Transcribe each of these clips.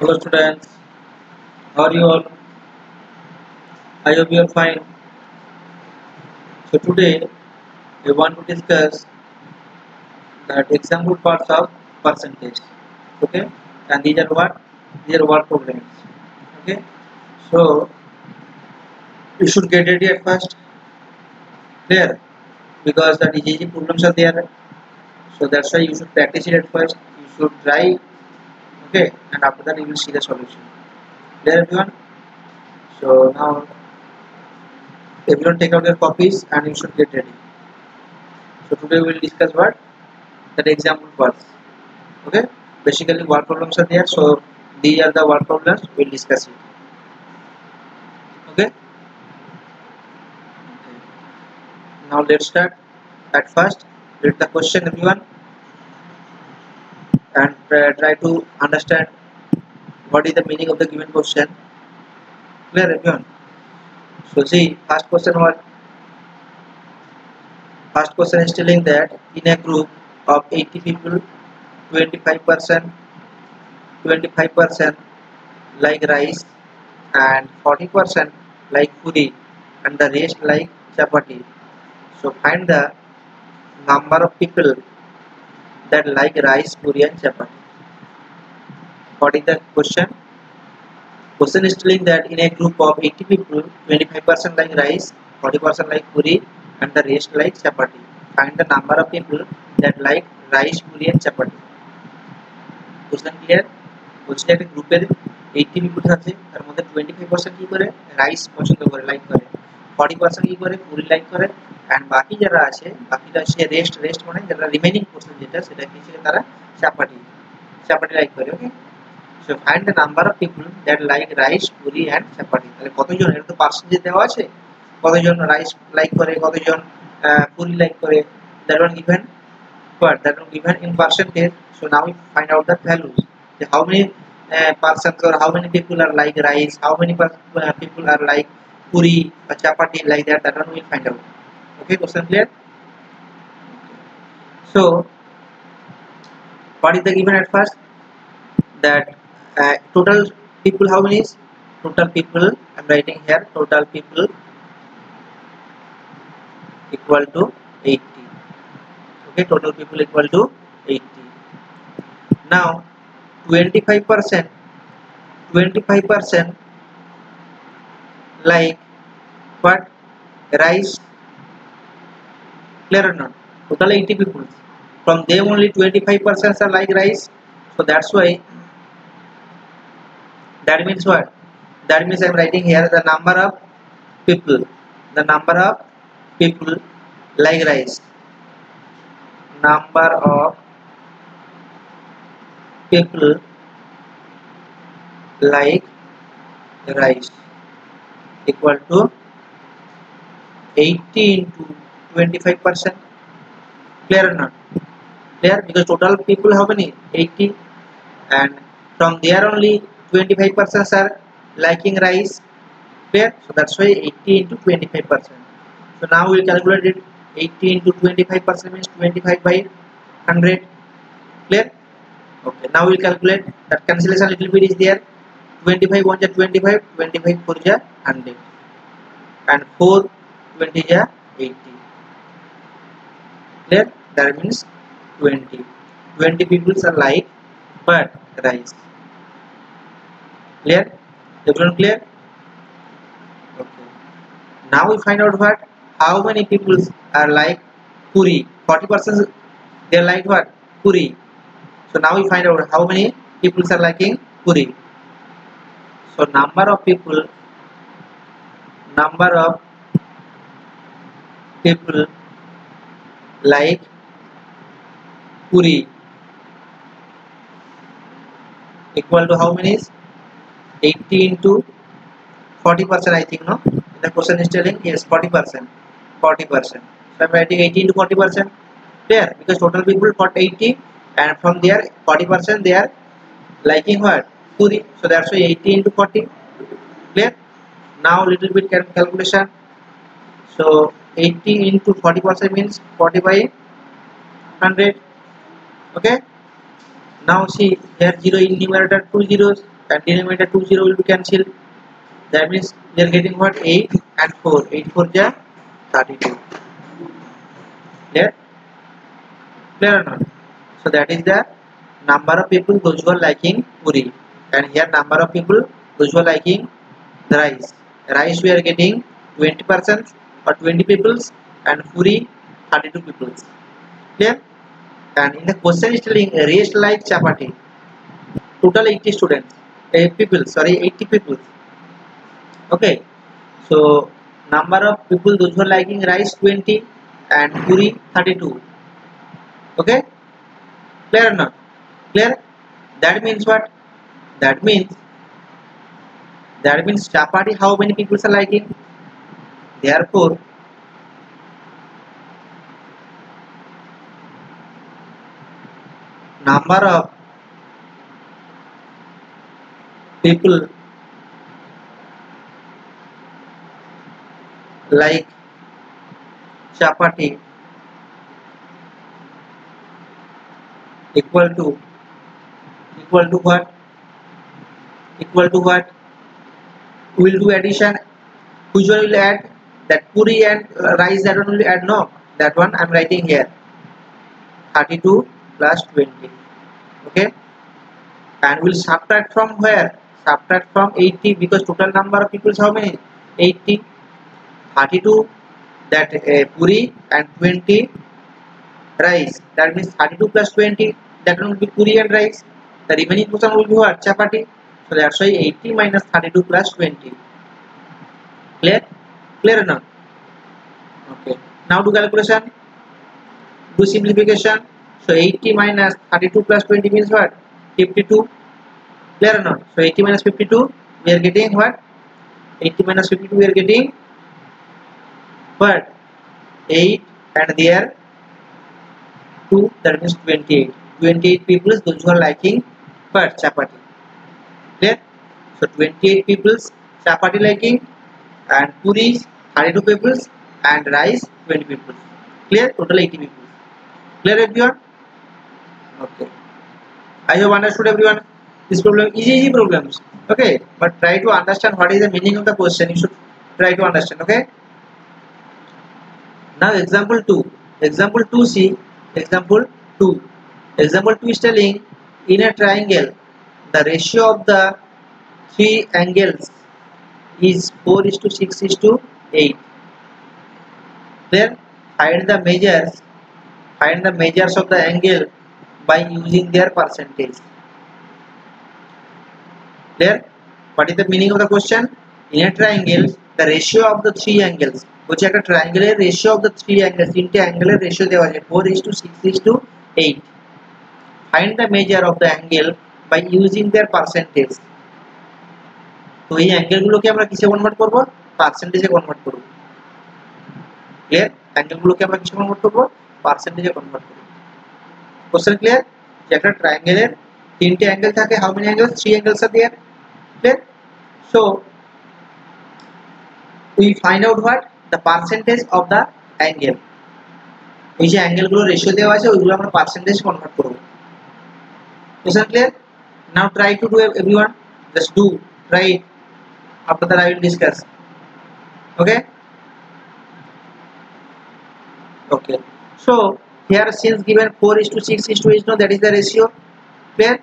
Hello students, how are you all? I hope you are fine. So today we want to discuss that example parts of percentage. Okay, and these are what? These are what programs. Okay, so you should get ready at first. Clear? Because the DJG problems are there. So that's why you should practice it at first. You should try okay and after that you will see the solution. Clear everyone so now everyone take out your copies and you should get ready. So today we will discuss what? That example parts okay? Basically word problems are there so these are the word problems we will discuss it. Okay. Now let's start. At first read the question everyone and uh, try to understand what is the meaning of the given question. Clear everyone? So see first question what first question is telling that in a group of 80 people 25 percent 25 percent like rice and 40 percent like puri and the rest like chapati. So find the number of people that like rice, puri and chapati. What is the question? Question is telling that in a group of 80 people, 25% like rice, 40% like puri and the rest like chapati. Find the number of people that like rice, puri and chapati. Question clear? বলছে একটা গ্রুপের eighty পিপুল আছে তার মধ্যে twenty five percent কী করে rice পছন্দ করে like করে ফর্টি পার্সেন্ট কী করে পুরি লাইক করে অ্যান্ড বাকি যারা আছে বাকিটা সে রেস্ট রেস্ট মানে যারা রিমেনিং পোর্শন যেটা সেটা কি তারা চাপাটি চাপাটি লাইক করে okay so find the number of people that like rice puri and chapati তাহলে কতজন এটা তো পার্সেন্টেজ দেওয়া আছে? কতজন রাইস লাইক করে কতজন পুরি লাইক করে? That one given but that one given in percentage. So now we find out the values. The how many uh, persons or how many people are like rice how many uh, are like puri or chapati like that that one we'll find out. Okay question clear? So what is the given at first? That uh, total people how many is? Total people i'm writing here total people equal to 80 okay total people equal to 80 now 25 percent 25 percent like what? Rice? Clear or not? Total 80 people. From them only 25 percent are like rice. So that's why that means what? That means i'm writing here the number of people. The number of people like rice. Number of people like rice equal to 80 into 25 percent clear or not clear because total people how many 80 and from there only 25 percent are liking rice clear so that's why 80 into 25 percent so now we calculate it 80 into 25 percent means 25 by 100 clear okay now we'll calculate that cancellation little bit is there 25 1 ja 25 25 4 ja 100 and 4 20 ja 80 clear? That means 20 20 people are like but rice. Clear? Everyone clear? Okay. Now we find out what? How many people are like puri 40 percent they are like what? Puri so now we find out how many people are liking puri so number of people number of people like puri equal to how many is? 80 into 40 percent i think no? The question is telling yes 40 percent 40 percent. So i'm writing 80 into 40 percent. There because total people got 80 and from there 40 percent they are liking what puri. So that's why 80 into 40 clear? Now little bit calculation. So 80 into 40 percent means 40 by 100 okay? Now see here 0 in numerator 2 zeros. And denominator 2 0 will be cancelled. That means we are getting what? 8 and 4 8 4 ja? 32 clear? Clear or not? So that is the number of people those who are liking puri and here number of people are liking rice. Rice we are getting 20 percent or 20 peoples and puri 32 peoples. Clear? And in the question is telling race like chapati. Total 80 students. 8 people sorry 80 people okay. So number of people those who are liking rice 20 and puri 32 okay? Clear or not? Clear? That means what that means that means chapati how many people are liking? Therefore number of people like chapati equal to equal to what equal to what? We will do addition. One will add that puri and uh, rice that one will add. No that one i'm writing here. 32 plus 20 okay? And we'll subtract from where? Subtract from 80 because total number of people is how many? 80 32 that uh, puri and 20 rice. That means 32 plus 20 that one will be puri and rice. The remaining portion will be what? Chapati so that's why 80 minus 32 plus 20 clear clear or okay now do calculation do simplification so 80 minus 32 plus 20 means what 52 clear or not so 80 minus 52 we are getting what 80 minus 52 we are getting what 8 and there 2 that means 28 28 people those who are liking but chapati clear so 28 people chapati liking and puris 32 people and rice 20 people clear total 80 people clear everyone okay i have understood everyone this problem is easy problems okay but try to understand what is the meaning of the question you should try to understand okay now example 2 example 2 see example 2 example 2 is telling in a triangle the ratio of the three angles is 4 is to 6 is to 8 then find the measures find the measures of the angle by using their percentage there what is the meaning of the question in a triangle the ratio of the three angles which একটা triangular ratio of the three angles তিনটে angle ratio দেওয়া আছে 4 is to 6 is to 8 find the measure of the angle by using their percentage তো এই angle গুলোকে আমরা কিসে convert করব পার্সেন্টেজে কনভার্ট করব ক্লিয়ার অ্যাঙ্গেল গুলোকে আমরা কিসে কনভার্ট করব পার্সেন্টেজে কনভার্ট করব কোশ্চেন ক্লিয়ার যে একটা ট্রায়াঙ্গেলের তিনটে অ্যাঙ্গেল থাকে how many angles three angles R there clear so we find out what the percentage of the angle এই যে অ্যাঙ্গেল গুলো রেশিও দেওয়া আছে ওইগুলো আমরা পার্সেন্টেজ কনভার্ট করব question clear now try to do everyone just do try it after that i will discuss. Okay? Okay. So here since given 4 is to 6 is to is no that is the ratio. Where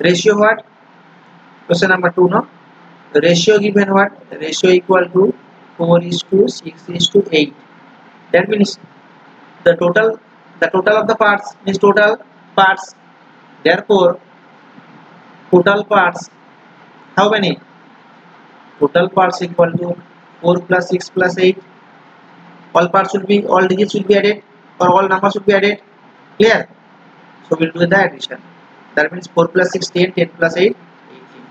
ratio what? Question number 2 no? Ratio given what? Ratio equal to 4 is to 6 is to 8 that means the total the total of the parts means total parts. Therefore total parts how many total parts equal to 4 plus 6 plus 8 all parts should be all digits should be added or all numbers should be added clear so we'll do the addition that means 4 plus 6 10 10 plus 8 18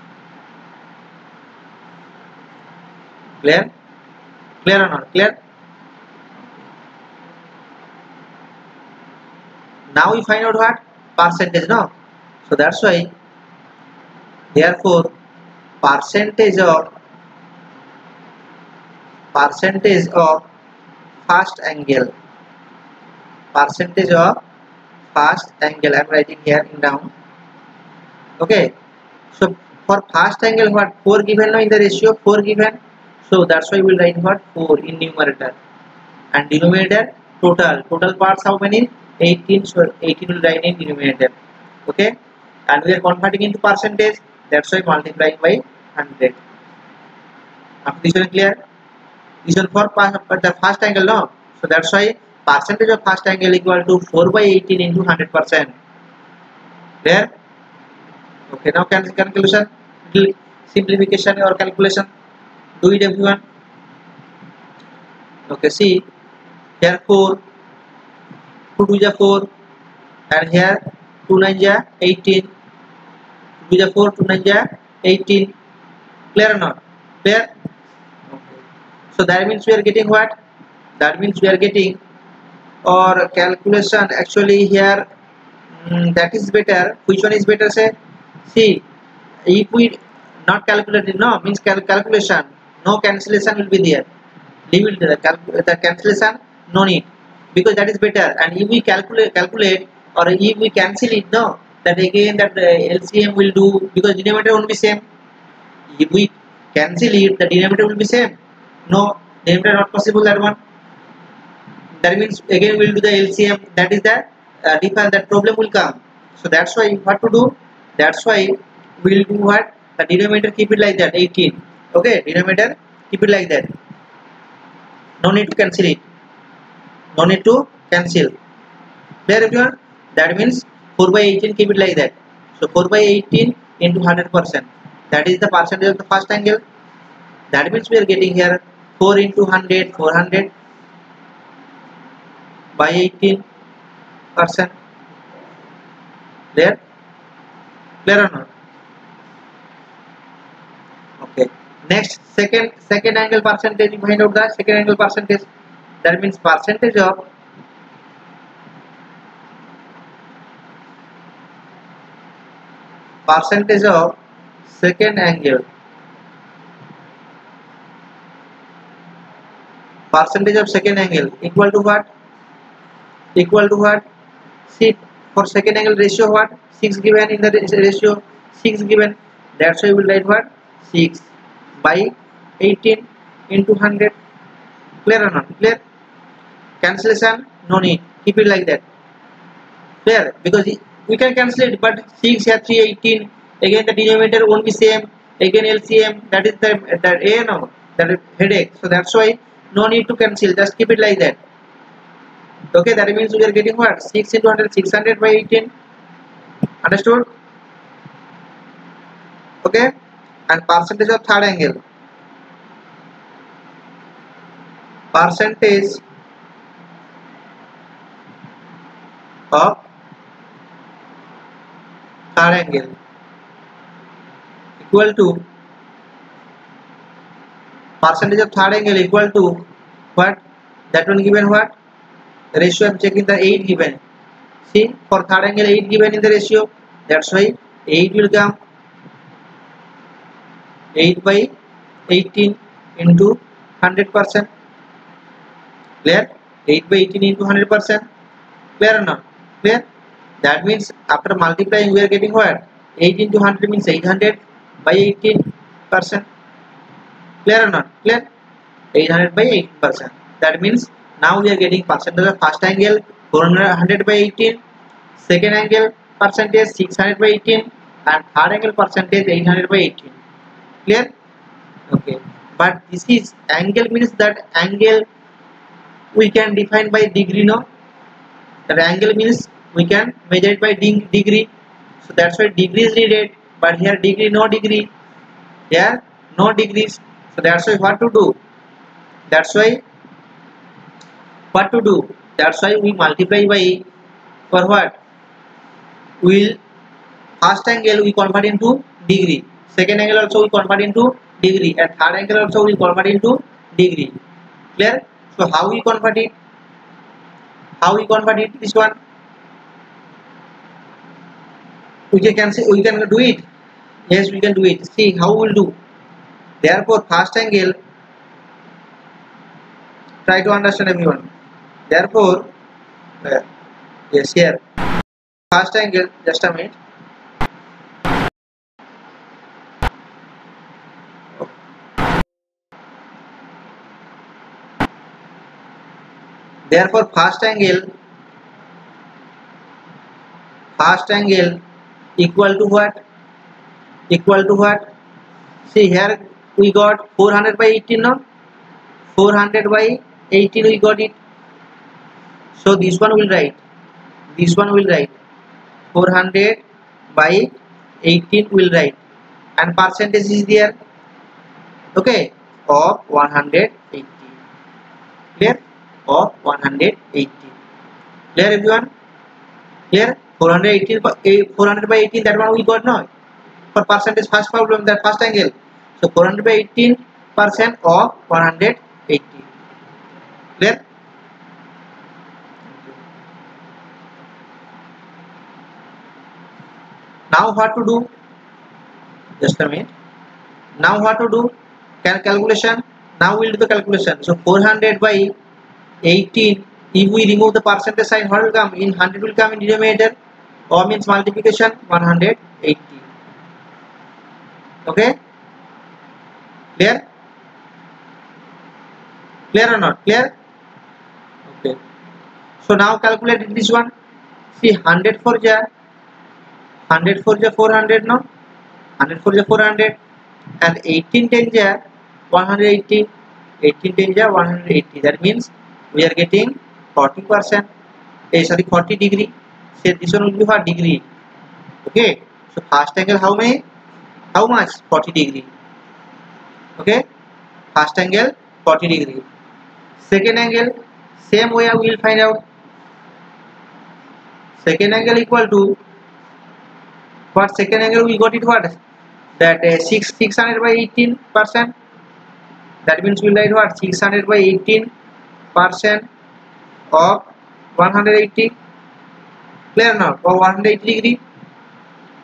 clear clear or not clear now we find out what percentage no so that's why therefore percentage of percentage of first angle. Percentage of first angle. I'm writing here in down okay. So for first angle what? 4 given no in the ratio 4 given. So that's why we'll write what? 4 in numerator. And denominator total. Total parts how many? 18 so 18 will write in denominator. Okay. And we are converting into percentage that's why multiplying by 100 after this one clear? This one for the first angle no? So that's why percentage of first angle equal to 4 by 18 into 100 percent. Clear? Okay now can you do calculation simplification or calculation. Do it everyone. Okay see here 4 2 to the 4 and here 2 9 18 2 the 4 2 9 ja 18 clear or not clear okay so that means we are getting what that means we are getting or calculation actually here mm, that is better which one is better say see if we not calculated no means cal calculation no cancellation will be there leave it the, cal the cancellation no need because that is better and if we calculate calculate or if we cancel it no that again that the LCM will do because denominator won't be same. If we cancel it the denominator will be same. No denominator not possible that one. That means again we'll do the LCM that is the uh, define that problem will come. So that's why what to do? That's why we'll do what? The denominator keep it like that 18 okay denominator keep it like that. No need to cancel it. No need to cancel. Clear everyone? That means 4 by 18 keep it like that. So 4 by 18 into 100 percent. That is the percentage of the first angle. That means we are getting here 4 into 100 400 by 18 percent. Clear? Clear or not? Okay. Next second second angle percentage you find out the second angle percentage that means percentage of percentage of second angle. Percentage of second angle equal to what? Equal to what? See for second angle ratio what? 6 given in the ratio. 6 given. That's why we will write what? 6 by 18 into 100 clear or not? Clear? Cancellation? No need. Keep it like that. Clear? Because we can cancel it but 6 here 3 18 again the denominator won't be same. Again LCM that is the that a no that is headache. So that's why no need to cancel. Just keep it like that. Okay that means we are getting what? 6 into 100 600 by 18 understood? Okay? And percentage of third angle. Percentage of third angle equal to percentage of third angle equal to what that one given what ratio I'm checking the 8 given see for third angle 8 given in the ratio that's why 8 will come 8 by 18 into 100 percent clear 8 by 18 into 100 percent clear or not clear that means after multiplying we are getting what 8 into 100 means 800 by 18 percent clear or not clear 800 by 18 percent that means now we are getting percentage of first angle 400 by 18 second angle percentage 600 by 18 and third angle percentage 800 by 18 clear okay but this is angle means that angle we can define by degree no that angle means we can measure it by degree. So that's why degree is needed. But here degree no degree. Here no degrees. So that's why what to do? That's why what to do? That's why we multiply by for what? Will first angle we convert into degree. Second angle also we convert into degree. And third angle also we convert into degree. Clear? So how we convert it? How we convert it this one we can say we can do it. Yes we can do it. See how we'll do. Therefore first angle try to understand everyone. Therefore uh, yes here. First angle just a minute. Therefore first angle first angle equal to what? Equal to what? See here we got 400 by 18 no? 400 by 18 we got it. So this one will write. This one will write. 400 by 18 will write. And percentage is there. Okay? Of 180 clear? Of 180 clear everyone? Clear 418 by 400 by 18 that one we got now for percentage first problem that first angle so 400 by 18 percent of 180 clear now what to do just a minute now what to do can calculation now we'll do the calculation so 400 by 18 if we remove the percentage sign what will come in 100 will come in denominator or means multiplication 180 okay? Clear? Clear or not? Clear? Okay. So now calculate this one. See 100 for jar. 100 for the 400 no? 100 for the 400 and 18 10 ja 180 18 10 ja 180 that means we are getting 40 percent. Eh, sorry 40 degree so this one will be what degree okay so first angle how many how much 40 degree okay first angle 40 degree second angle same way we will find out second angle equal to what second angle we got it what that uh, 6 600 by 18 percent that means we write what 600 by 18 percent of 180 clear now or 180 degree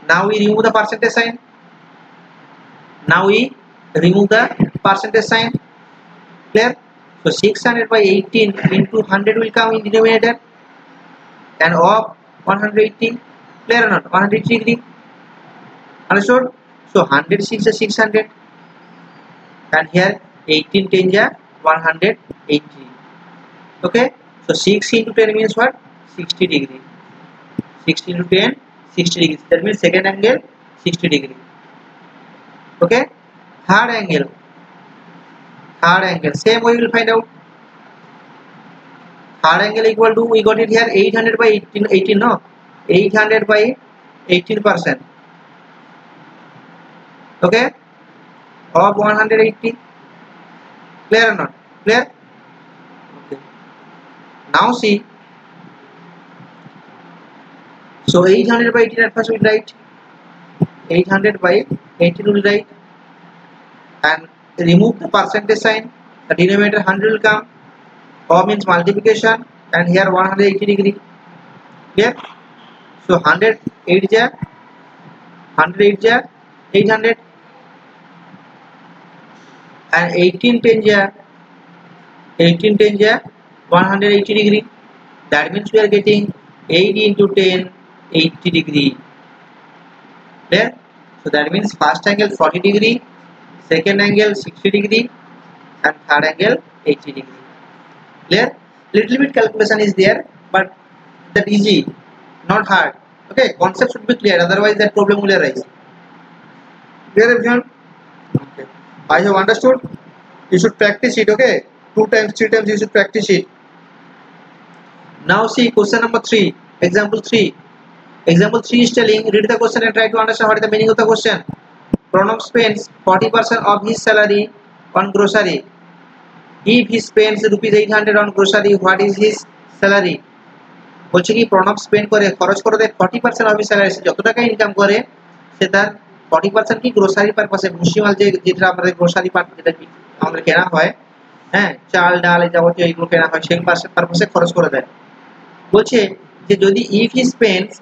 now we remove the percentage sign now we remove the percentage sign clear so 600 by 18 into 100 will come in denominator and of 180 clear or not 180 degree understood so 106 is 600 and here 18 10 is 180 okay so 6 into 10 means what 60 degree 60 into 10 60 degrees that means second angle 60 degree okay third angle third angle same way we will find out third angle equal to we got it here 800 by 18 18 no 800 by 18 percent okay of 180 clear or not clear okay now see so 800 by 18 at first we write. 800 by 18 will write. And remove the percentage sign. The denominator 100 will come. Or means multiplication. And here 180 degree. Clear? So 100 8 ja 100 8 ja 800 and 18 10 ja 18 10 ja 180 degree. That means we are getting 80 into 10 80 degree clear so that means first angle 40 degree second angle 60 degree and third angle 80 degree clear little bit calculation is there but that easy not hard okay concept should be clear otherwise that problem will arise clear everyone okay i have understood you should practice it okay two times three times you should practice it now see question number three example three example three is telling read the question and try to understand what is the meaning of the question Pranab spends 40% of his salary on grocery if he spends rupees 800 on grocery what is his salary বলছে কি Pranab spend করে খরচ করে দেয় forty percent of his salary সে যত টাকা income করে সে তার ফর্টি পার্সেন্ট কি গ্রোসারি পারপাসে ভুসিমাল যে যেটা আমাদের গ্রোসারি পার্ট যেটা আমাদের কেনা হয় হ্যাঁ চাল ডাল এই যাবতীয় এইগুলো কেনা হয় সেই পারপাসে খরচ করে দেয় বলছে যে যদি if he spends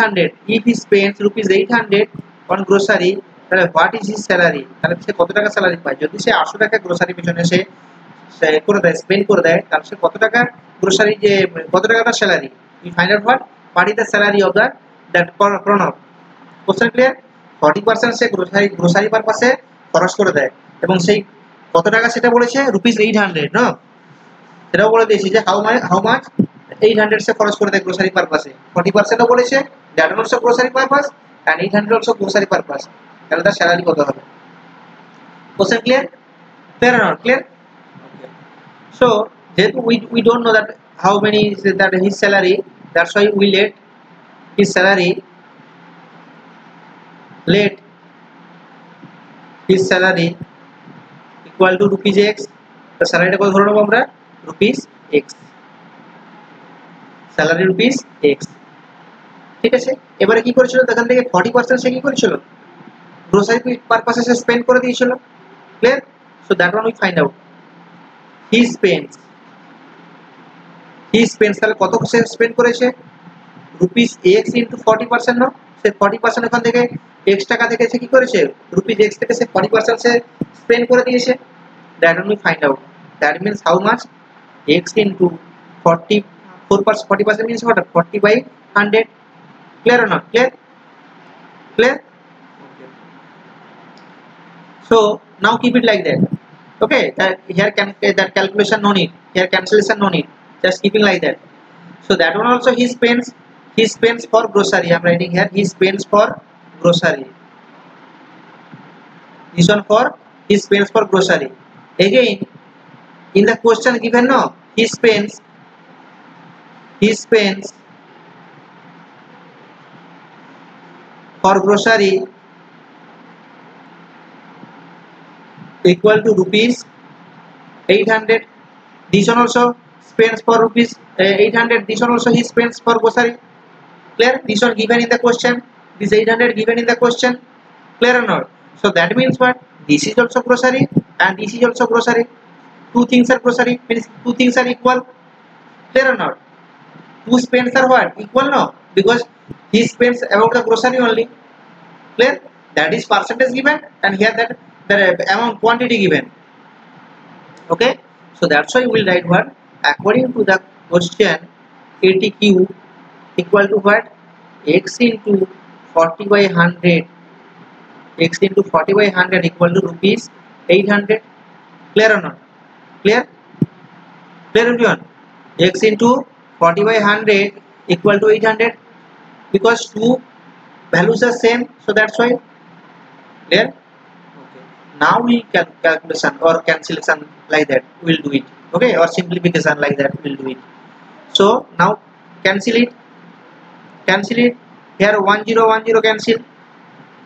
hundred if he spends rupees eight hundred on grocery তাহলে হোয়াট ইজ হিজ স্যালারি তাহলে সে কত টাকা স্যালারি পায়? যদি সে আটশো টাকা গ্রোসারি পিছনে সে করে দেয় স্পেন্ড করে দেয়, তাহলে সে কত টাকা গ্রোসারি যে, কত টাকা তার salary we find out what what is the salary of the that Pranab question clear forty percent say grocery grocery পারপাসে খরচ করে দেয়। এবং সেই কত টাকা সেটা বলেছে? রুপিস এইট হান্ড্রেড না সেটাও বলে দিয়েছি যে how my how much eight হান্ড্রেডসে খরচ করে দেয় গ্রোসারি পারপাসে ফর্টি পার্সেন্টও বলেছে that also grocery purpose and eight hundred also grocery purpose তাহলে তার স্যালারি কত হবে? Question clear clear not clear so যেহেতু we we don't know that how many is that his salary that's why we let his salary let his salary equal to rupees X তো স্যালারিটা কত ধরে নেব আমরা? Rupees X salary rupees X ঠিক আছে? এবারে কি করেছিল? এখান থেকে ফর্টি পার্সেন্ট সে কি করেছিল? গ্রোসারি পারপাসে সে স্পেন্ড করে দিয়েছিল। Clear so that one we find out he spends he spends তাহলে কত সে স্পেন্ড করেছে? Rupees X into forty percent না সে ফর্টি পার্সেন্ট এখান থেকে এক্স টাকা থেকে সে কি করেছে? রুপিস এক্স থেকে সে ফর্টি পার্সেন্ট সে স্পেন্ড করে দিয়েছে। That one we find out that means how much X into forty 4 40 percent means what? 40 by 100 clear or not? Clear? Clear? Okay. so now keep it like that. Okay that here can eh, that calculation no need. Here cancellation no need. Just keeping like that. So that one also he spends he spends for grocery. I'm writing here he spends for grocery. This one for he spends for grocery. Again in the question given no he spends he spends for grocery equal to rupees 800 this one also spends for rupees uh, 800 this one also he spends for grocery. Clear? This one given in the question. This 800 given in the question. Clear or not? So that means what? This is also grocery and this is also grocery. Two things are grocery means two things are equal. Clear or not two spends are what equal no. Because he spends about the grocery only. Clear? That is percentage given and here that the amount quantity given. Okay? So that's why we will write what according to the question atq equal to what? X into 40 by 100 x into 40 by 100 equal to rupees 800 clear or not? Clear? Clear everyone? X into 40 by 100 equal to 800 because two values are same so that's why clear? Okay. Now we can calculation or cancellation like that we'll do it okay? Or simplification like that we'll do it. So now cancel it cancel it here 1010 cancel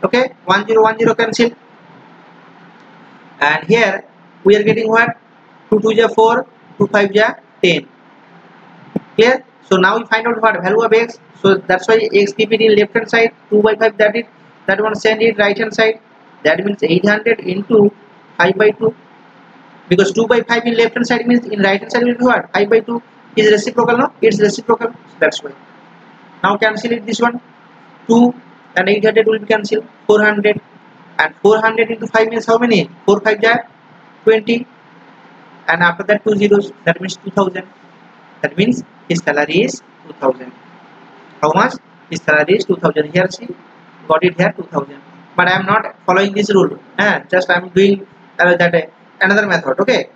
okay? 1010 cancel. And here we are getting what? 2 2 ja 4 2 5 ja 10 clear? So now we find out what value of x. So that's why x keep it in left hand side 2 by 5 that is that one send it right hand side. That means 800 into 5 by 2 because 2 by 5 in left hand side means in right hand side will be what? 5 by 2 is reciprocal no? It's reciprocal. So that's why. Now cancel it this one. 2 and 800 will be cancelled. 400 and 400 into 5 means how many? 4 5 ja 20 and after that two zeros. That means 2000 that means his salary is 2000 how much? His salary is 2000 here see got it here 2000 but i am not following this rule. Eh? just i am doing uh, that uh, another method okay?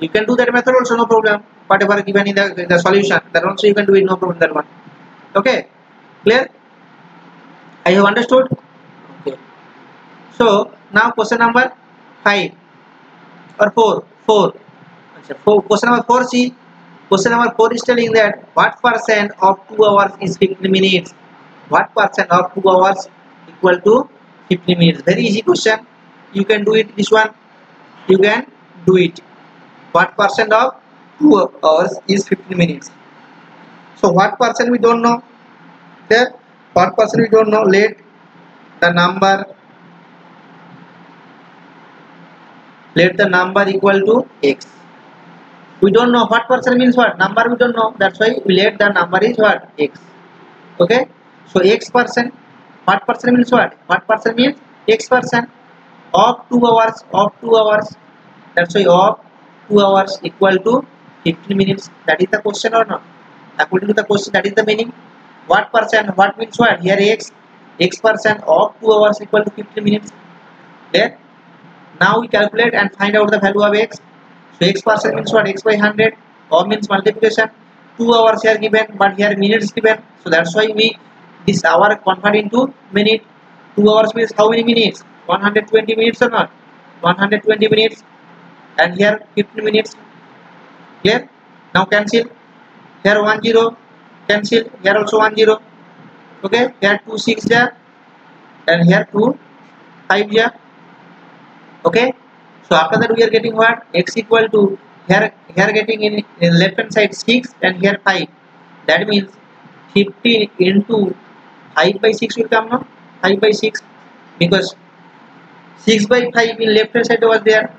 You can do that method also no problem. Whatever given in the, the solution that also you can do it no problem that one. Okay? Clear? I have understood? Okay. So now question number 5 or 4 4 four question number 4 see question number 4 is telling that what percent of 2 hours is 15 minutes? What percent of 2 hours equal to 15 minutes? Very easy question. You can do it this one. You can do it. What percent of 2 hours is 15 minutes? So what percent we don't know? There what percent we don't know? Let the number let the number equal to x we don't know what percent means what. Number we don't know. That's why we let the number is what? X. Okay? So x percent what percent means what? What percent means? X percent of 2 hours of 2 hours. That's why of 2 hours equal to 15 minutes. That is the question or not? According to the question that is the meaning. What percent what means what? Here x x percent of 2 hours equal to 15 minutes. There now we calculate and find out the value of x so x percent means what? X by 100 of means multiplication. 2 hours here given but here minutes given. So that's why we this hour convert into minute. 2 hours means how many minutes? 120 minutes or not? 120 minutes. And here 15 minutes. Clear? Now cancel. Here 1 0 cancel. Here also 1 0 okay? Here 2 6 there. And here 2 5 here okay so after that we are getting what? X equal to here here getting in, in left hand side 6 and here 5 that means 15 into 5 by 6 will come now 5 by 6 because 6 by 5 in left hand side was there.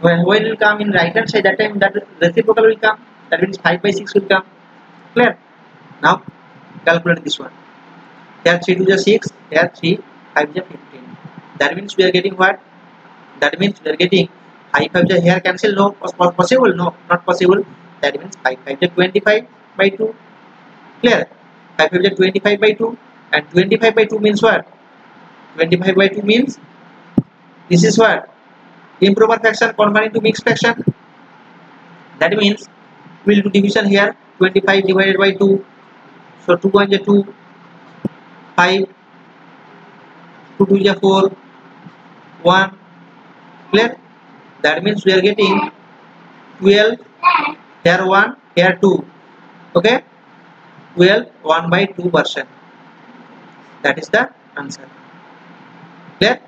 When when will come in right hand side. That time that reciprocal will come. That means 5 by 6 will come. Clear? Now calculate this one. Here 3 to the 6 here 3 5 to 15 that means we are getting what that means we are getting 5 5 the here cancel no possible no not possible. That means 5 5 the 25 by 2 clear? 5 5 the 25 by 2 and 25 by 2 means what? 25 by 2 means this is what? Improper fraction converting to mixed fraction. That means we'll do division here. 25 divided by 2 so 2 1 is 2 5 2 2 is 4 1 clear? That means we are getting 12 here 1 here 2 okay? 12 1 by 2 percent. That is the answer. Clear?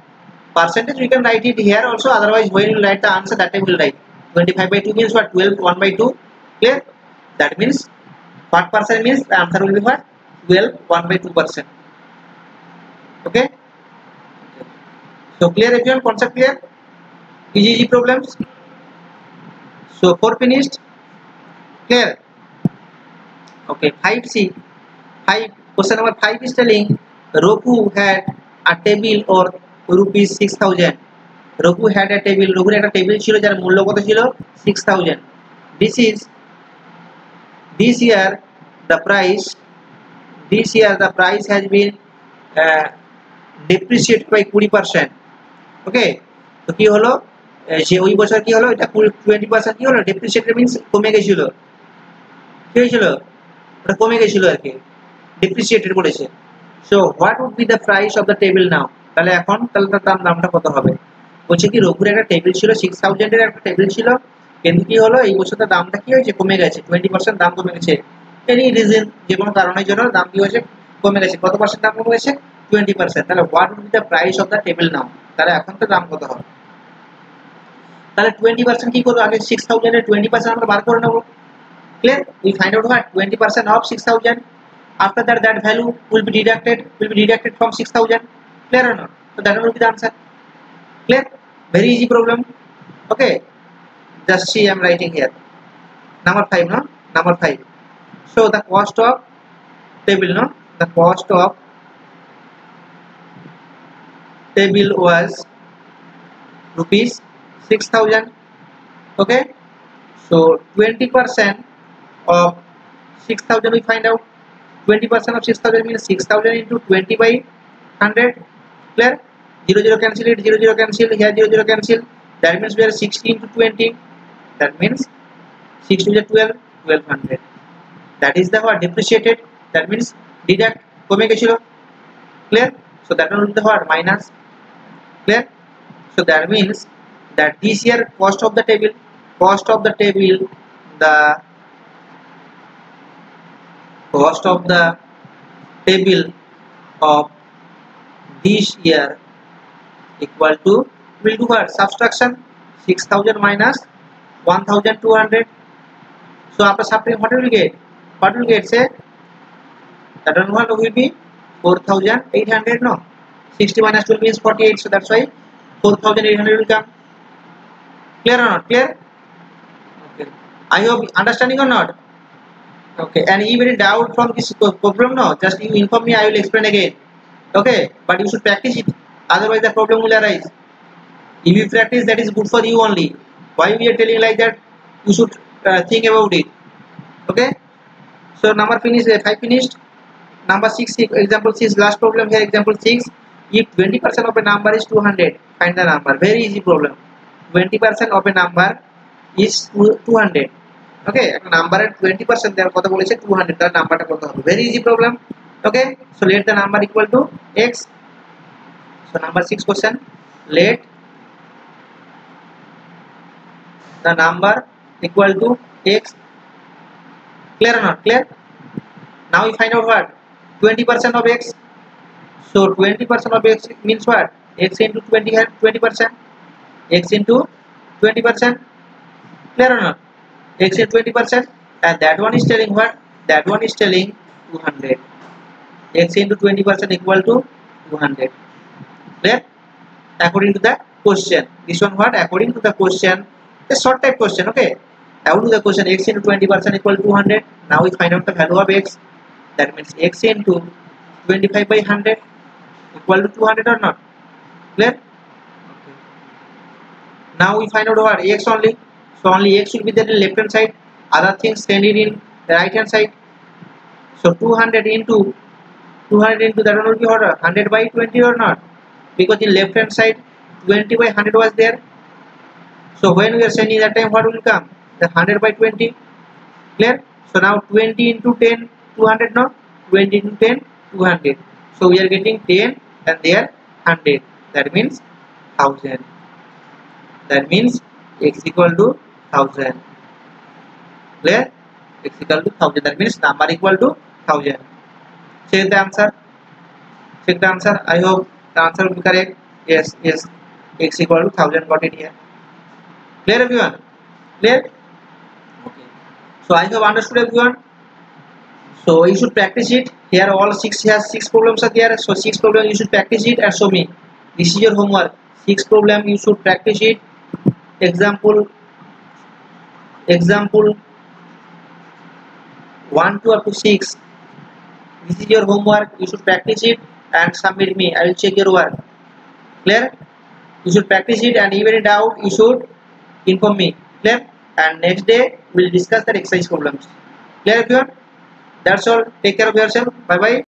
Percentage we can write it here also. Otherwise when you write the answer that time will write. 25 by 2 means what? 12 1 by 2 clear? That means what percent means? The answer will be what? 12 1 by 2 percent. Okay? So clear everyone? Concept clear easy easy problems so for finished clear okay 5c 5 question number 5 is telling Roku had a table or rupees 6000 Roku had a table Roku একটা table ছিল যার মূল্য কত ছিল 6000 this is this year the price this year the price has been uh, depreciated by 20% okay তো কি হলো যে ওই বছর কি হলো? এটা 20% কি হলো? depreciated means কমে গেছিল। কি হয়েছিল? ওটা কমে গেছিল আর কি। depreciated বলেছে so what would be the price of the table now তাহলে এখন, তাহলে তার দাম, দামটা কত হবে? বলছে কি, রঘুর একটা টেবিল ছিল সিক্স থাউজেন্ডের একটা টেবিল ছিল। কিন্তু কি হলো? এই বছর তার দামটা কি হয়েছে? কমে গেছে। টোয়েন্টি পার্সেন্ট দাম কমে গেছে। এনি রিজন যে কোনো কারণের জন্য দাম কি হয়েছে? কমে গেছে। কত পার্সেন্ট দাম কমে গেছে? টোয়েন্টি পার্সেন্ট তাহলে what would be the price of the table now তাহলে এখন তো দাম কত হবে? তাহলে টোয়েন্টি পার্সেন্ট কি করবো আগে সিক্স থাউজেন্ডের টোয়েন্টি পার্সেন্ট আমরা বার করে নেবো clear we find out what twenty percent of six thousand after that that value will be deducted will be deducted from 6000 clear or not so that will be the answer clear very easy problem okay just see i'm writing here number 5 no number 5 so the cost of table no the cost of table was rupees 6000 okay so 20 percent of 6000 we find out 20% of 6000 means 6000 into 20 by 100 clear 0 0 cancel it 0 0 cancel here 0 0 cancel that means we are 60 into 20 that means 6 to the 12 1200 that is the what depreciated that means deduct কমে গেছিল clear so that will be the what minus clear so that means that this year cost of the table cost of the table the cost of the table of this year equal to will do what subtraction 6000 minus 1200 so after subtracting what will get what will get say that one will be 4800 no 60 minus 12 means 48 so that's why 4800 will come clear or not? Clear? Okay. I hope understanding or not? Okay. And if any doubt from this problem no just you inform me i will explain again. Okay? But you should practice it. Otherwise the problem will arise. If you practice that is good for you only. Why we are telling like that? You should uh, think about it. Okay? So number finished uh, five finished. Number six example six last problem here example six. If 20 percent of a number is 200 find the number. Very easy problem 20 percent of a number is 200 ওকে একটা নাম্বারের twenty percent দেওয়ার কথা বলেছে two hundred তার নাম্বারটা কত হবে very easy problem okay so let the number equal to x so number 6 question let the number equal to x clear or not clear now we find out what 20 percent of x so 20 percent of x means what x into 20 20 percent x into 20 percent clear or not x into 20 percent and that one is telling what that one is telling 200 x into 20 percent equal to 200 clear according to the question this one what according to the question a short type question okay according to the question x into 20 percent equal to 200 now we find out the value of x that means x into 25 by 100 equal to 200 or not clear. Now we find out what x only. So only x will be there in left hand side. Other things standing in the right hand side. So 200 into 200 into that one will be what 100 by 20 or not? Because in left hand side 20 by 100 was there. So when we are sending that time what will come? The 100 by 20 clear? So now 20 into 10 200 no? 20 into 10 200 so we are getting 10 and there 100 that means 1000 that means x equal to 1000 clear? x equal to 1000 that means number equal to 1000 check the answer. Check the answer. I hope the answer will be correct. Yes yes. x equal to 1000 got it here? Clear everyone? Clear? Okay. So i have understood everyone. So you should practice it. Here all six has six problems are there. So six problems you should practice it and show me. This is your homework. Six problem you should practice it example example 1 to up to 6 this is your homework. You should practice it and submit me. I will check your work. Clear? You should practice it and even doubt you should inform me. Clear? And next day we'll discuss the exercise problems. Clear everyone? That's all. Take care of yourself. Bye bye